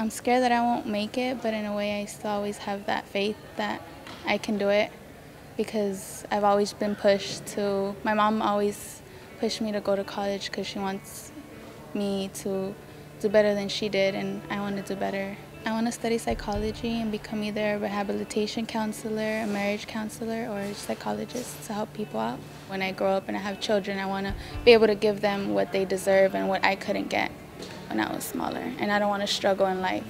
I'm scared that I won't make it, but in a way, I still always have that faith that I can do it because I've always been pushed to. My mom always pushed me to go to college because she wants me to do better than she did, and I want to do better. I want to study psychology and become either a rehabilitation counselor, a marriage counselor, or a psychologist to help people out. When I grow up and I have children, I want to be able to give them what they deserve and what I couldn't get when I was smaller. And I don't want to struggle in life.